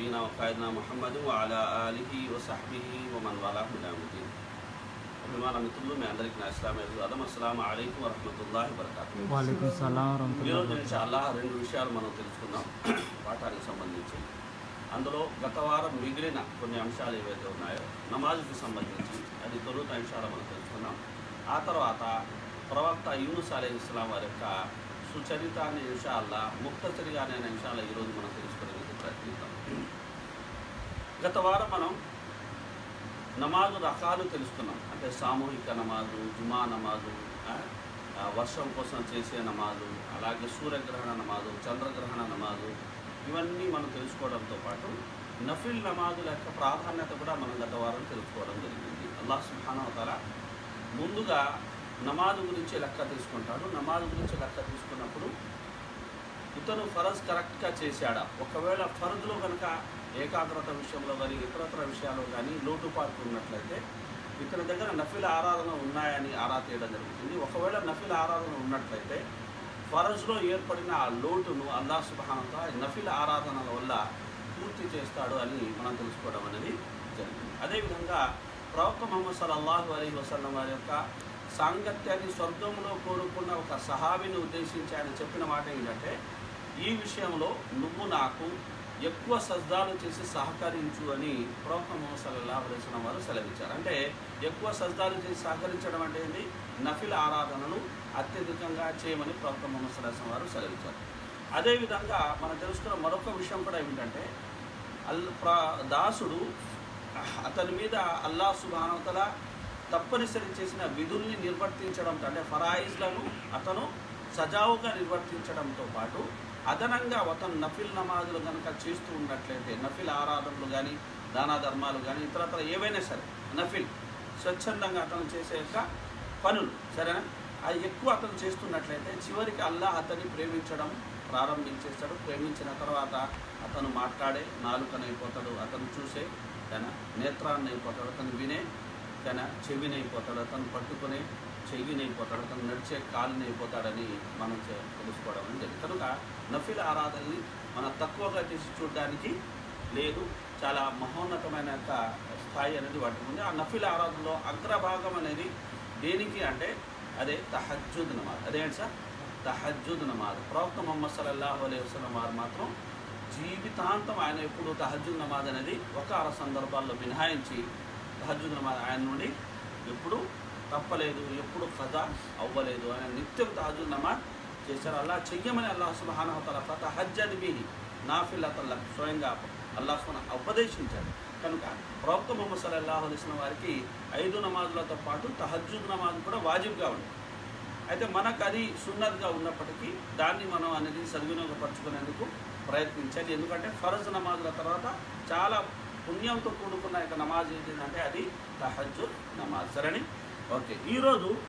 نبينا وقائدنا محمد وعلى آله وصحبه ومن والاه من يوم الدين అభిమాన మిత్రులు మీ అందరికీ నా ఇస్లామీ అదం అస్సలం అయికు వరహమతుల్లాహి వరకాతు వాలేకుం సలాం ఈరోజు వరహమతుల్లాహి ఇన్షాల్లా రెండు విషయాలు మనం తెలుసుకుందాం పాఠానికి సంబంధించి అందులో గత వారం మిగిలిన కొన్ని అంశాలు ఏవైతే ఉన్నాయో నమాజ్కి సంబంధించి అది తొలుత అంశాలు మనం తెలుసుకున్నాం ఆ తర్వాత ప్రవక్త యూనుస్ అలీ ఇస్లాం వారి యొక్క సుచరిత సుచరితాన్ని ఇన్షాల్లా ముక్తచరిగానే అంశాల ఈరోజు మనం తెలుసుకోవడానికి ప్రయత్నిద్దాం. గత వారం మనం నమాజు రకాలు తెలుసుకున్నాం. అంటే సామూహిక నమాజు జుమా నమాజు వర్షం కోసం చేసే నమాజు అలాగే సూర్యగ్రహణ నమాజు చంద్రగ్రహణ నమాజు ఇవన్నీ మనం తెలుసుకోవడంతో పాటు నఫిల్ నమాజుల యొక్క ప్రాధాన్యత కూడా మనం గత వారం తెలుసుకోవడం జరిగింది. అల్లాహ్ సుహానవతల ముందుగా నమాజు గురించి లెక్క తీసుకుంటాడు. నమాజు గురించి లెక్క తీసుకున్నప్పుడు ఇతను ఫరజ్ కరెక్ట్గా చేశాడా? ఒకవేళ ఫరజ్లో కనుక ఏకాగ్రత విషయంలో కానీ ఇతరత్ర విషయాల్లో కానీ లోటుపాట్లు ఉన్నట్లయితే ఇతని దగ్గర నఫిల ఆరాధన ఉన్నాయని ఆరా తీయడం జరుగుతుంది. ఒకవేళ నఫిల్ ఆరాధన ఉన్నట్లయితే ఫరజ్లో ఏర్పడిన ఆ లోటును అల్లా సుబహానంత నఫిల్ ఆరాధనల వల్ల పూర్తి చేస్తాడు అని మనం తెలుసుకోవడం అనేది జరిగింది. అదేవిధంగా ప్రవక్త ముహమ్మద్ సల్లల్లాహు అలీ వసల్లం వారి యొక్క సాంగత్యాన్ని స్వర్గంలో కోరుకున్న ఒక సహాబిని ఉద్దేశించి ఆయన చెప్పిన మాట ఏంటంటే ఈ విషయంలో నువ్వు నాకు ఎక్కువ సజ్దాలు చేసి సహకరించు అని ప్రవక్త ముహమ్మద్ సల్లల్లాహు వారు సెలవిచ్చారు. అంటే ఎక్కువ సజ్దాలు చేసి సహకరించడం అంటే ఏంటి? నఫిల్ ఆరాధనను అత్యధికంగా చేయమని ప్రవక్త ముహమ్మద్ సల్లాహం వారు సెలవిచ్చారు. అదేవిధంగా మనం తెలుసుకున్న మరొక విషయం కూడా ఏమిటంటే అల్ ప్ర దాసుడు అతని మీద అల్లా సుబానవతల తప్పనిసరి చేసిన విధుల్ని నిర్వర్తించడంతో అంటే ఫరాయిజ్లను అతను సజావుగా నిర్వర్తించడంతో పాటు అదనంగా అతను నఫిల్ నమాజులు కనుక చేస్తూ ఉన్నట్లయితే నఫిల్ ఆరాధనలు కానీ దాన ధర్మాలు కానీ ఇతరత్ర ఏవైనా సరే నఫిల్ స్వచ్ఛందంగా అతను చేసే యొక్క పనులు సరేనా? అది ఎక్కువ అతను చేస్తున్నట్లయితే చివరికి అల్లా అతన్ని ప్రేమించడం ప్రారంభించేస్తాడు. ప్రేమించిన తర్వాత అతను మాట్లాడే నాలుకనైపోతాడు అతను చూసే తన నేత్రాన్ని అయిపోతాడు అతను వినే తన చెవిని అయిపోతాడు పట్టుకుని పట్టుకునే తను అయిపోతాడు నడిచే కాలుని అయిపోతాడని మనం చే- తెలుసుకోవడం అనేది జరిగింది. కనుక నఫిల్ ఆరాధనని మనం తక్కువగా చేసి చూడడానికి లేదు చాలా మహోన్నతమైన స్థాయి అనేది వాటికి ఉంది. ఆ నఫిల్ ఆరాధనలో అగ్రభాగం అనేది దేనికి అంటే అదే తహజ్జుద్ నమాజ్. అదేంటి సార్? తహజ్జుద్ నమాజ్. ప్రవక్త మొహమ్మద్ సల్లాహు అలైహి వసల్లం వారు మాత్రం జీవితాంతం ఆయన ఎప్పుడు తహజ్జుద్ నమాజ్ అనేది ఒక అర సందర్భాల్లో మినహాయించి తహజ్జుద్ నమాజ్ ఆయన నుండి ఎప్పుడు తప్పలేదు ఎప్పుడు కథ అవ్వలేదు ఆయన నిత్యం తహజుద్ నమాజ్ చేశారు. అలా చెయ్యమని అల్లాహ్ సుబ్హానహు ఫత హజ్ అని బిహి నాఫిల్ అతల్లా స్వయంగా అల్లాహ్ సుబ్హాన ఉపదేశించాడు. కనుక ప్రవక్త మొహమ్మద్ సల్లల్లాహు అలైహి వారికి ఐదు నమాజులతో పాటు తహజ్జుద్ నమాజ్ కూడా వాజిబ్గా ఉంది. అయితే మనకు అది సున్నత్గా ఉన్నప్పటికీ దాన్ని మనం అనేది సద్వినియోగపరచుకునేందుకు ప్రయత్నించాలి. ఎందుకంటే ఫరజ్ నమాజుల తర్వాత చాలా పుణ్యంతో కూడుకున్న యొక్క నమాజ్ ఏంటంటే అది తహజ్జు నమాజ్. సరేని? ఓకే. ఈరోజు